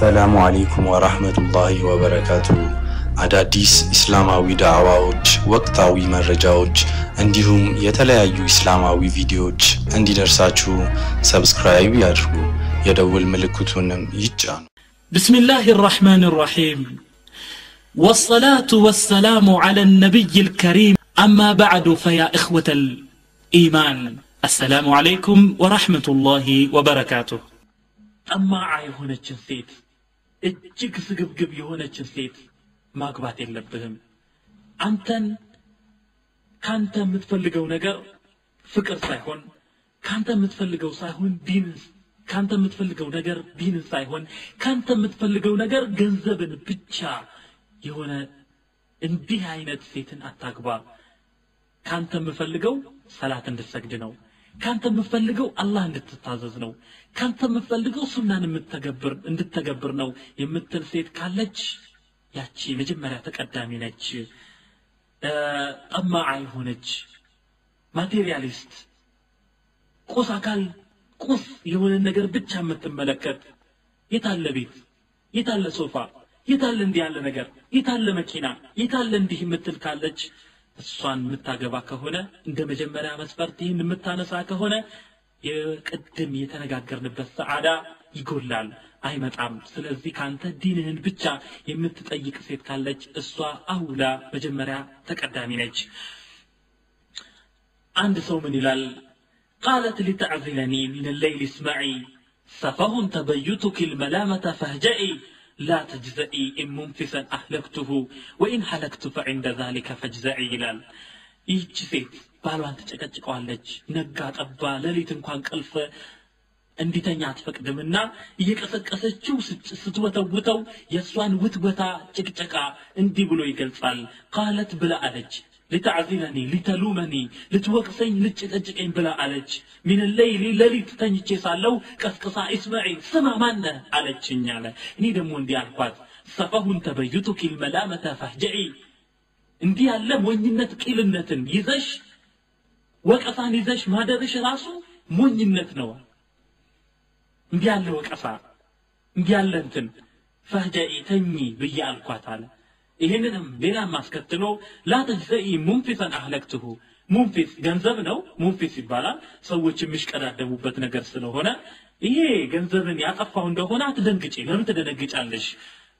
السلام عليكم ورحمة الله وبركاته። አዳዲስ እስላማዊ ዳዕዋዎች፣ ወቅታዊ መረጃዎች እንዲሁም የተለያዩ እስላማዊ ቪዲዮዎች እንዲደርሳችሁ subscribe ያድርጉ፣ የደውል ምልክቱንም ይጫኑ። بسم الله الرحمن الرحيم والصلاة والسلام على النبي الكريم أما بعد فيا إخوة الإيمان السلام عليكم ورحمة الله ወበረካቱሁ። ጠማዓ የሆነችን ሴት እጅግ ስግብግብ የሆነችን ሴት ማግባት የለብህም። አንተን ካንተ የምትፈልገው ነገር ፍቅር ሳይሆን ካንተ የምትፈልገው ሳይሆን ዲን ካንተ የምትፈልገው ነገር ዲንን ሳይሆን ካንተ የምትፈልገው ነገር ገንዘብን ብቻ የሆነ እንዲህ አይነት ሴትን አታግባ። ካንተ የምፈልገው ሰላት እንድትሰግድ ነው ካንተ የምፈልገው አላህ እንድትታዘዝ ነው። ካንተ የምፈልገው ሱናን እንድትተገብር ነው። የምትል ሴት ካለች ያቺ መጀመሪያ ተቀዳሚ ነች። طماعة የሆነች materialist ቁስ አካል ቁስ የሆነ ነገር ብቻ የምትመለከት የታለ ቤት የታለ ሶፋ የታለ እንዲህ ያለ ነገር የታለ መኪና የታለ እንዲህ የምትል ካለች እሷን የምታገባ ከሆነ እንደ መጀመሪያ መስፈርት ይህን የምታነሳ ከሆነ የቅድም የተነጋገርንበት ሰዓዳ ይጎላል፣ አይመጣም። ስለዚህ ካንተ ዲንህን ብቻ የምትጠይቅ ሴት ካለች እሷ አውላ መጀመሪያ ተቀዳሚ ነች። አንድ ሰው ምን ይላል? ቃለት ሊተዕዝለኒ ሚን ሌይል ስማዒ ሰፈሁን ተበዩቱኪ ልመላመተ ፈህጀኢ لا تجزعي إن منفسا أهلكته وإن هلكت فعند ذلك فاجزعي ይላል። ይህቺ ሴት ባሏን ትጨቀጭቀዋለች። ነጋ ጠባ ሌሊት እንኳ እንቅልፍ እንዲተኛ አትፈቅድምና እየቀሰቀሰችው ስትወተውተው የእሷን ውትወታ ጭቅጨቃ እንዲህ ብሎ ይገልጻል። قالت ብላ አለች لتعذلني لتلومني ልትወቅሰኝ ልትጨቀጭቀኝ ብላ አለች። من الليل ሌሊት ተኝቼ ሳለው ቀስቅሳ ኢስማዒል ስማ ማነ አለችኝ አለ። እኔ ደግሞ እንዲህ አልኳት ሰፈሁን ተበይቱኪ ልመላመተ ፈህጀዒ እንዲህ ያለ ሞኝነት ቂልነትን ይዘሽ ወቀሳን ይዘሽ ማደርሽ ራሱ ሞኝነት ነው። እንዲህ ያለ ወቀሳ እንዲህ ያለ እንትን ፈህጀኢ ተኚ ብዬ አልኳት አለ ይህንንም ሌላም አስከትሎ ላተጅዘኢ ሙንፊሰን አህለክትሁ። ሙንፊስ ገንዘብ ነው። ሙንፊስ ይባላል። ሰዎች የሚሽቀዳደሙበት ነገር ስለሆነ ይሄ ገንዘብን ያጠፋው እንደሆነ አትደንግጪ። ለምን ትደነግጫለሽ?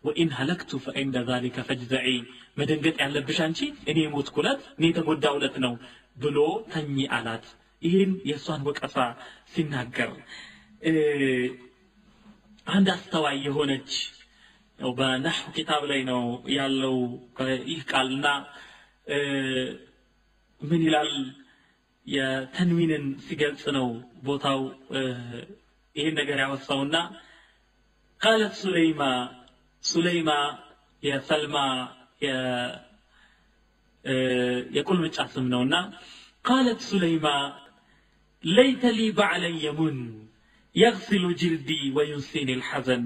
ወኢን ሀለክቱ ፈኢንደ ዛሊከ ፈጅዘዒ። መደንገጥ ያለብሽ አንቺ እኔ የሞት ኩለት እኔ የተጎዳ ውለት ነው ብሎ ተኚ አላት። ይህን የእሷን ወቀሳ ሲናገር አንድ አስተዋይ የሆነች በነሕው ኪታብ ላይ ነው ያለው ይህ ቃልና ምን ይላል? የተንዊንን ሲገልጽ ነው ቦታው ይህን ነገር ያወሳውና ቃለት ሱለይማ ሱለይማ የሰልማ የቁልምጫ ስም ነውና ቃለት ሱለይማ ለይተ ሊ ባዕለን የሙን يغسل جلدي وينسيني الحزن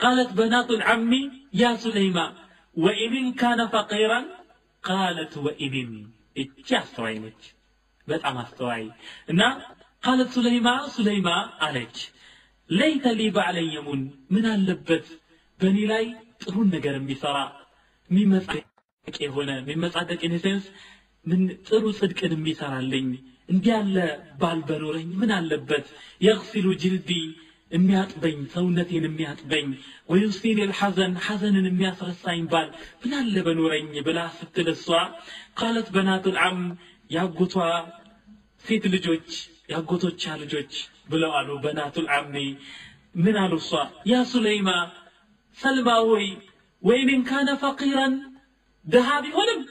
قالت بنات العم يا سليمان وإن كان فقيرا قالت وإن እቺ አስተዋይ ነች በጣም አስተዋይ እና ቃለት ሱለይማ ሱለይማ አለች ለይተ ሊ ባዕለን የሙን ምን አለበት በእኔ ላይ ጥሩን ነገር የሚሰራ የሚመጻደቅ የሆነ የሚመጻደቅ ኢንሴንስ ምን ጥሩ ጽድቅን የሚሰራልኝ እንዲህ ያለ ባል በኖረኝ ምን አለበት? የግሲሉ ጅልዲ የሚያጥበኝ ሰውነቴን የሚያጥበኝ ወዩሲን ልሐዘን ሐዘንን የሚያስረሳኝ ባል ምን አለ በኖረኝ ብላ ስትል እሷ ቃለት ልዓም ያጎቷ ሴት ልጆች ያጎቶቻ ልጆች ብለው አሉ በናቱ ምን አሉ እሷ? ያ ሱለይማ ሰልማ ሆይ ወይኔን ካነ ፈቂረን ድሃ ቢሆንም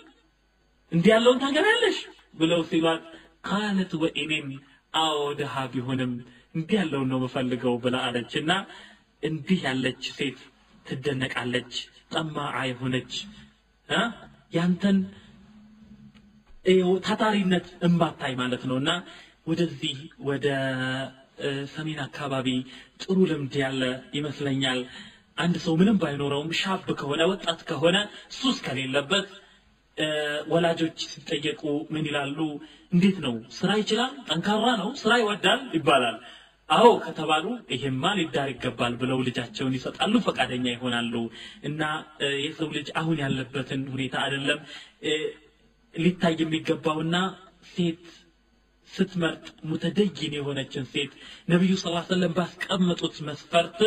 እንዲህ ያለውን ታገቢያለሽ ብለው ሲሏት ቃለት ወኢኔን አዎ ድሃ ቢሆንም እንዲህ ያለውን ነው የምፈልገው ብላ አለች እና እንዲህ ያለች ሴት ትደነቃለች ጠማዓ የሆነች ያንተን ታታሪነት እምባታይ ማለት ነው እና ወደዚህ ወደ ሰሜን አካባቢ ጥሩ ልምድ ያለ ይመስለኛል። አንድ ሰው ምንም ባይኖረውም ሻብ ከሆነ ወጣት ከሆነ ሱስ ከሌለበት ወላጆች ሲጠየቁ ምን ይላሉ? እንዴት ነው? ስራ ይችላል? ጠንካራ ነው? ስራ ይወዳል? ይባላል። አዎ ከተባሉ ይሄማ ሊዳር ይገባል ብለው ልጃቸውን ይሰጣሉ፣ ፈቃደኛ ይሆናሉ። እና የሰው ልጅ አሁን ያለበትን ሁኔታ አይደለም። ሊታይ የሚገባውና ሴት ስትመርጥ ሙተደይን የሆነችን ሴት ነቢዩ ስ ሰለም ባስቀመጡት መስፈርት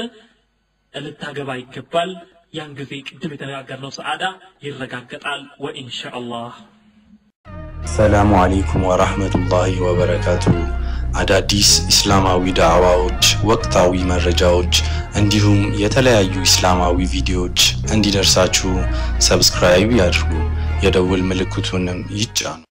ልታገባ ይገባል። ያን ጊዜ ቅድም የተነጋገርነው سعادة ይረጋገጣል። وإن شاء السلام عليكم ورحمة الله وبركاته። አዳዲስ ኢስላማዊ ዳዕዋዎች፣ ወቅታዊ መረጃዎች እንዲሁም የተለያዩ ኢስላማዊ ቪዲዮዎች እንዲደርሳችሁ subscribe ያድርጉ፣ የደውል ምልክቱንም ይጫኑ።